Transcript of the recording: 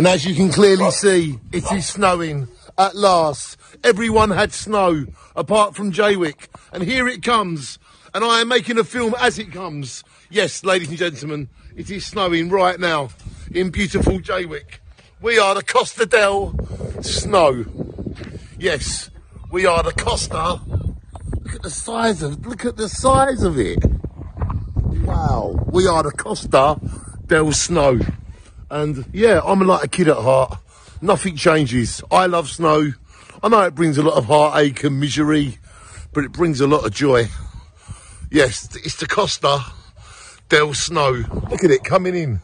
And as you can clearly see, it is snowing at last. Everyone had snow apart from Jaywick. And here it comes. And I am making a film as it comes. Yes, ladies and gentlemen, it is snowing right now in beautiful Jaywick. We are the Costa del Snow. Yes, we are the Costa. Look at the size of look at the size of it. Wow, we are the Costa del Snow. And yeah, I'm like a kid at heart. Nothing changes. I love snow. I know it brings a lot of heartache and misery, but it brings a lot of joy. Yes, it's the Costa del Snow. Look at it coming in.